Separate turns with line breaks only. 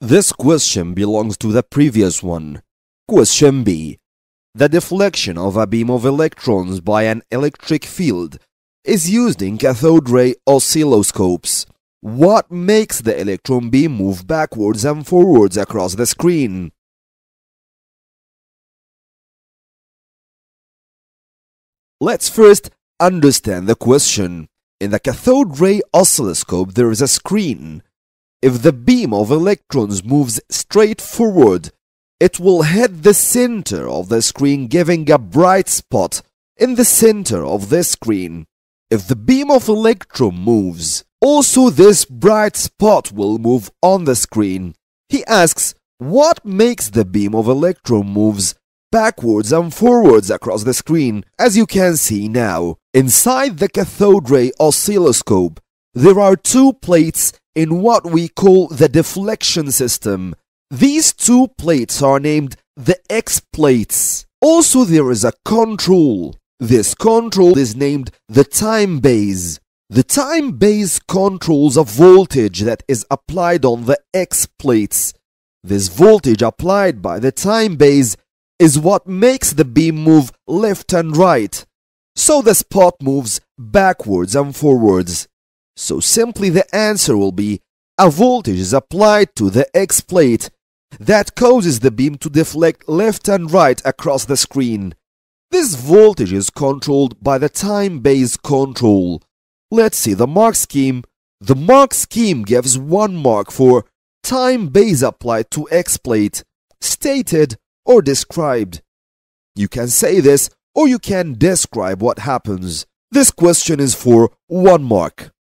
This question belongs to the previous one. Question B. The deflection of a beam of electrons by an electric field is used in cathode ray oscilloscopes. What makes the electron beam move backwards and forwards across the screen? Let's first understand the question. In the cathode ray oscilloscope, there is a screen. If the beam of electrons moves straight forward, it will hit the center of the screen, giving a bright spot in the center of the screen. If the beam of electron moves, also this bright spot will move on the screen. He asks, what makes the beam of electron moves backwards and forwards across the screen, as you can see now. Inside the cathode ray oscilloscope, there are two plates in what we call the deflection system. These two plates are named the X plates. Also, there is a control. This control is named the time base. The time base controls a voltage that is applied on the X plates. This voltage applied by the time base is what makes the beam move left and right. So the spot moves backwards and forwards. So simply the answer will be a voltage is applied to the X plate that causes the beam to deflect left and right across the screen. This voltage is controlled by the time base control. Let's see the mark scheme. The mark scheme gives one mark for time base applied to X plate, stated or described. You can say this or you can describe what happens. This question is for one mark.